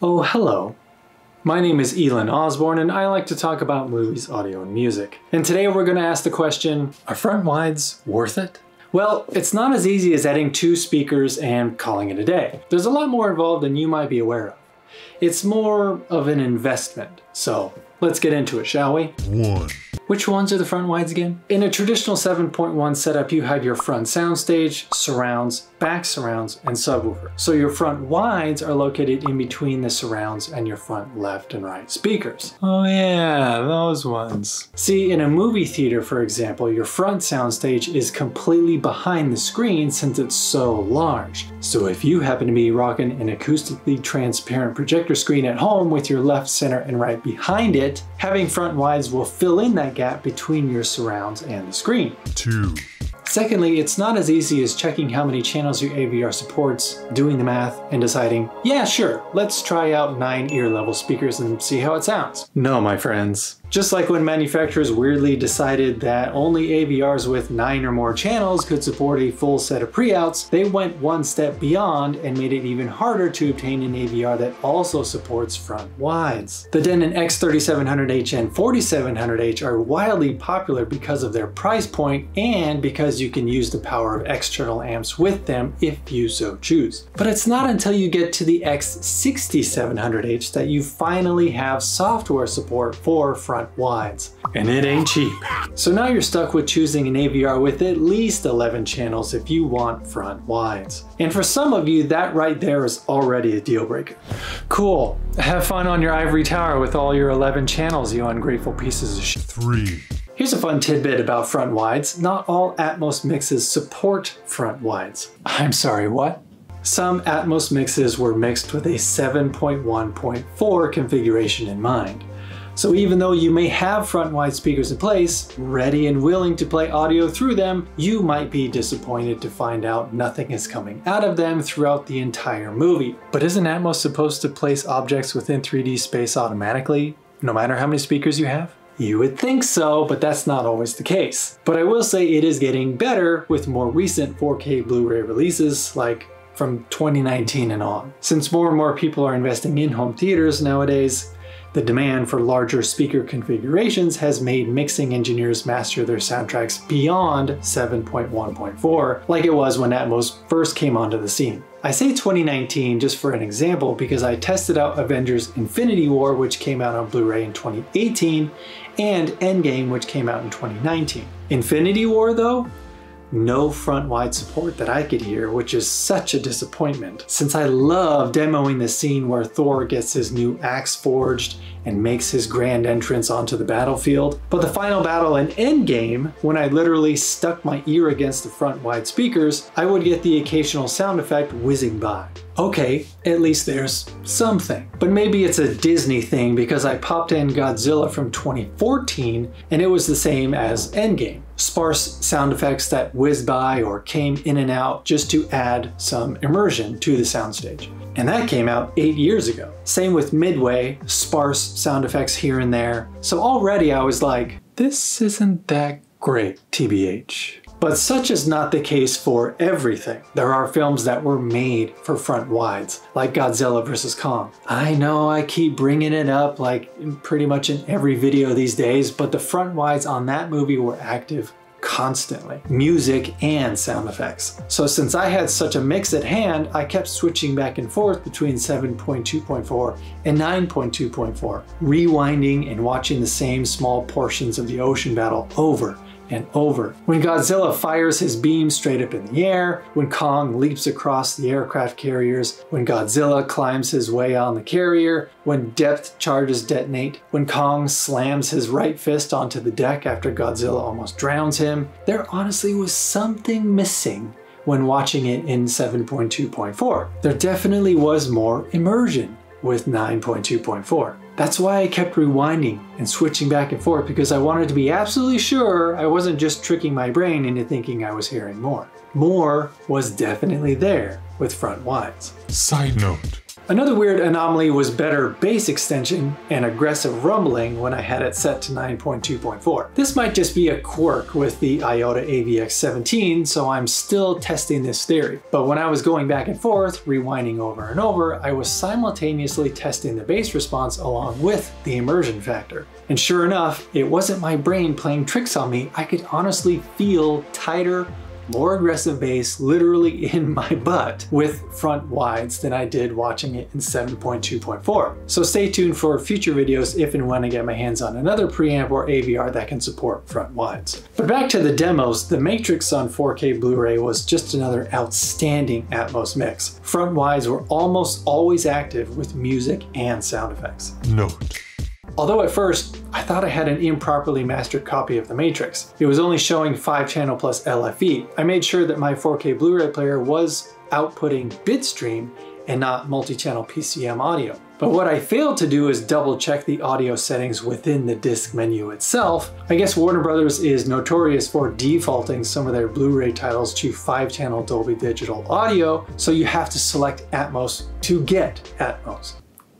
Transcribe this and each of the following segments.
Oh, hello. My name is Ealan Osborne and I like to talk about movies, audio, and music. And today we're going to ask the question, are front wides worth it? Well, it's not as easy as adding two speakers and calling it a day. There's a lot more involved than you might be aware of. It's more of an investment. So let's get into it, shall we? One. Which ones are the front wides again? In a traditional 7.1 setup, you have your front soundstage, surrounds, back surrounds, and subwoofer. So your front wides are located in between the surrounds and your front left and right speakers. Oh yeah, those ones. See, in a movie theater, for example, your front soundstage is completely behind the screen since it's so large. So if you happen to be rocking an acoustically transparent projector screen at home with your left, center, and right behind it, having front wides will fill in that gap between your surrounds and the screen. Two. Secondly, it's not as easy as checking how many channels your AVR supports, doing the math, and deciding, yeah, sure, let's try out nine ear level speakers and see how it sounds. No, my friends. Just like when manufacturers weirdly decided that only AVRs with 9 or more channels could support a full set of pre-outs, they went one step beyond and made it even harder to obtain an AVR that also supports front wides. The Denon X3700H and 4700H are wildly popular because of their price point and because you can use the power of external amps with them if you so choose. But it's not until you get to the X6700H that you finally have software support for front wides. And it ain't cheap. So now you're stuck with choosing an AVR with at least 11 channels if you want front wides. And for some of you, that right there is already a deal breaker. Cool. Have fun on your ivory tower with all your 11 channels, you ungrateful pieces of shit. Three. Here's a fun tidbit about front wides. Not all Atmos mixes support front wides. I'm sorry, what? Some Atmos mixes were mixed with a 7.1.4 configuration in mind. So even though you may have front wide speakers in place, ready and willing to play audio through them, you might be disappointed to find out nothing is coming out of them throughout the entire movie. But isn't Atmos supposed to place objects within 3D space automatically, no matter how many speakers you have? You would think so, but that's not always the case. But I will say it is getting better with more recent 4K Blu-ray releases like from 2019 and on. Since more and more people are investing in home theaters nowadays, the demand for larger speaker configurations has made mixing engineers master their soundtracks beyond 7.1.4, like it was when Atmos first came onto the scene. I say 2019 just for an example because I tested out Avengers Infinity War, which came out on Blu-ray in 2018, and Endgame, which came out in 2019. Infinity War, though, no front wide support that I could hear, which is such a disappointment, since I love demoing the scene where Thor gets his new axe forged and makes his grand entrance onto the battlefield. But the final battle in Endgame, when I literally stuck my ear against the front wide speakers, I would get the occasional sound effect whizzing by. Okay, at least there's something. But maybe it's a Disney thing because I popped in Godzilla from 2014 and it was the same as Endgame. Sparse sound effects that whizzed by or came in and out just to add some immersion to the soundstage. And that came out eight years ago. Same with Midway, sparse sound effects here and there. So already I was like, this isn't that great, TBH. But such is not the case for everything. There are films that were made for front wides, like Godzilla vs. Kong. I know I keep bringing it up like pretty much in every video these days, but the front wides on that movie were active constantly, music and sound effects. So since I had such a mix at hand, I kept switching back and forth between 7.2.4 and 9.2.4, rewinding and watching the same small portions of the ocean battle over and over. When Godzilla fires his beam straight up in the air, when Kong leaps across the aircraft carriers, when Godzilla climbs his way on the carrier, when depth charges detonate, when Kong slams his right fist onto the deck after Godzilla almost drowns him, there honestly was something missing when watching it in 7.2.4. There definitely was more immersion with 9.2.4. That's why I kept rewinding and switching back and forth because I wanted to be absolutely sure I wasn't just tricking my brain into thinking I was hearing more. More was definitely there with front wides. Side note. Another weird anomaly was better bass extension and aggressive rumbling when I had it set to 9.2.4. This might just be a quirk with the Iota AVX17, so I'm still testing this theory. But when I was going back and forth, rewinding over and over, I was simultaneously testing the bass response along with the immersion factor. And sure enough, it wasn't my brain playing tricks on me, I could honestly feel tighter, more aggressive bass literally in my butt with front wides than I did watching it in 7.2.4. So stay tuned for future videos if and when I get my hands on another preamp or AVR that can support front wides. But back to the demos, the Matrix on 4K Blu-ray was just another outstanding Atmos mix. Front wides were almost always active with music and sound effects. Note. Although at first, I thought I had an improperly mastered copy of The Matrix. It was only showing 5 channel plus LFE. I made sure that my 4K Blu-ray player was outputting bitstream and not multi-channel PCM audio. But what I failed to do is double check the audio settings within the disc menu itself. I guess Warner Brothers is notorious for defaulting some of their Blu-ray titles to 5-channel Dolby Digital audio, so you have to select Atmos to get Atmos.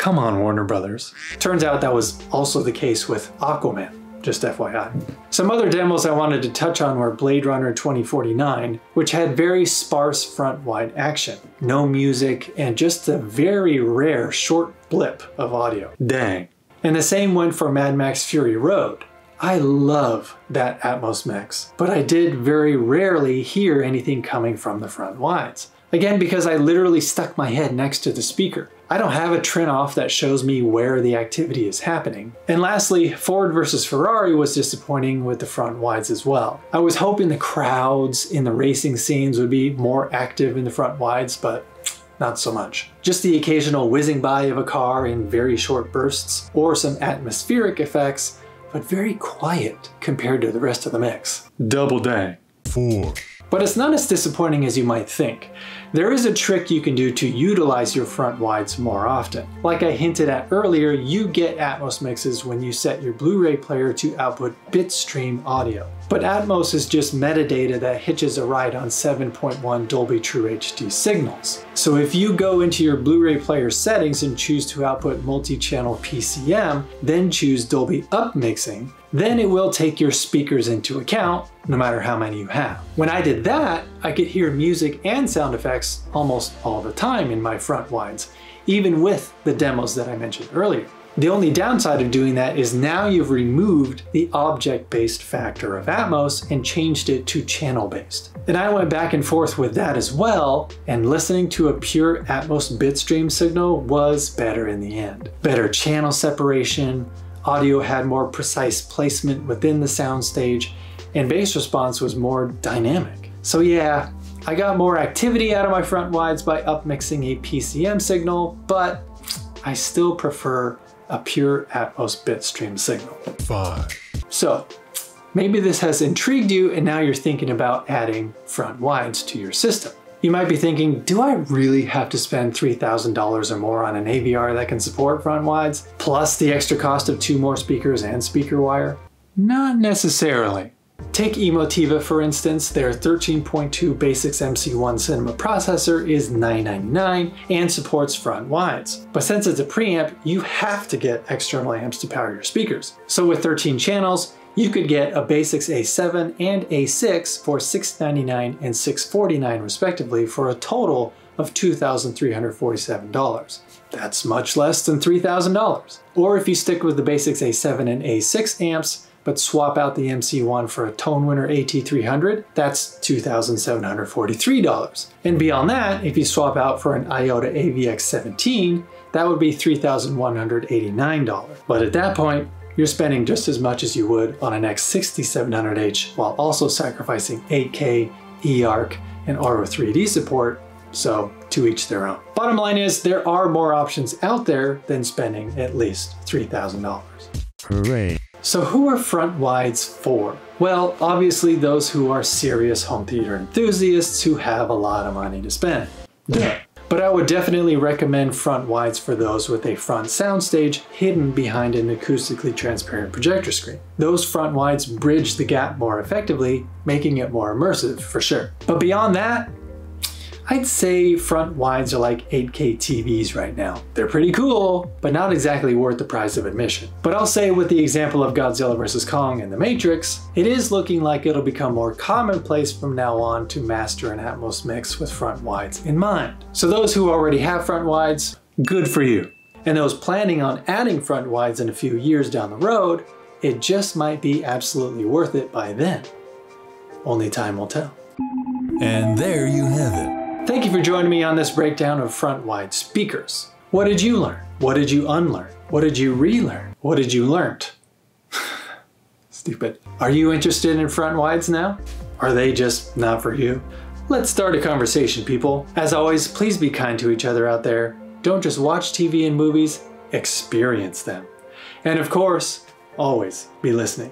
Come on, Warner Brothers. Turns out that was also the case with Aquaman, just FYI. Some other demos I wanted to touch on were Blade Runner 2049, which had very sparse front wide action, no music, and just a very rare short blip of audio. Dang. And the same went for Mad Max Fury Road. I love that Atmos mix, but I did very rarely hear anything coming from the front wides. Again, because I literally stuck my head next to the speaker. I don't have a Trinnov that shows me where the activity is happening. And lastly, Ford versus Ferrari was disappointing with the front wides as well. I was hoping the crowds in the racing scenes would be more active in the front wides, but not so much. Just the occasional whizzing by of a car in very short bursts, or some atmospheric effects, but very quiet compared to the rest of the mix. Double dang. 4. But it's not as disappointing as you might think. There is a trick you can do to utilize your front wides more often. Like I hinted at earlier, you get Atmos mixes when you set your Blu-ray player to output bitstream audio. But Atmos is just metadata that hitches a ride on 7.1 Dolby True HD signals. So if you go into your Blu-ray player settings and choose to output multi-channel PCM, then choose Dolby Up Mixing, then it will take your speakers into account, no matter how many you have. When I did that, I could hear music and sound effects almost all the time in my front wides, even with the demos that I mentioned earlier. The only downside of doing that is now you've removed the object-based factor of Atmos and changed it to channel-based. And I went back and forth with that as well, and listening to a pure Atmos bitstream signal was better in the end. Better channel separation, audio had more precise placement within the soundstage, and bass response was more dynamic. So yeah, I got more activity out of my front wides by upmixing a PCM signal, but I still prefer a pure Atmos bitstream signal. 5. So maybe this has intrigued you and now you're thinking about adding front wides to your system. You might be thinking, do I really have to spend $3,000 or more on an AVR that can support front wides, plus the extra cost of two more speakers and speaker wire? Not necessarily. Take Emotiva for instance, their 13.2 BasX MC1 cinema processor is 999 and supports front wides. But since it's a preamp, you have to get external amps to power your speakers. So with 13 channels, you could get a BasX A7 and A6 for 699 and 649 respectively for a total of $2,347. That's much less than $3,000. Or if you stick with the BasX A7 and A6 amps, but swap out the MC1 for a Tone Winner AT300, that's $2,743. And beyond that, if you swap out for an Iota AVX17, that would be $3,189. But at that point, you're spending just as much as you would on an X6700H while also sacrificing 8K, eARC, and Auro 3D support, so to each their own. Bottom line is, there are more options out there than spending at least $3,000. Hooray. So who are front wides for? Well, obviously those who are serious home theater enthusiasts who have a lot of money to spend. Duh. But I would definitely recommend front wides for those with a front soundstage hidden behind an acoustically transparent projector screen. Those front wides bridge the gap more effectively, making it more immersive for sure. But beyond that, I'd say front wides are like 8K TVs right now. They're pretty cool, but not exactly worth the price of admission. But I'll say with the example of Godzilla vs. Kong and The Matrix, it is looking like it'll become more commonplace from now on to master an Atmos mix with front wides in mind. So those who already have front wides, good for you. And those planning on adding front wides in a few years down the road, it just might be absolutely worth it by then. Only time will tell. And there you have it. Thank you for joining me on this breakdown of front wide speakers. What did you learn? What did you unlearn? What did you relearn? What did you learnt? Stupid. Are you interested in front wides now? Are they just not for you? Let's start a conversation, people. As always, please be kind to each other out there. Don't just watch TV and movies, experience them. And of course, always be listening.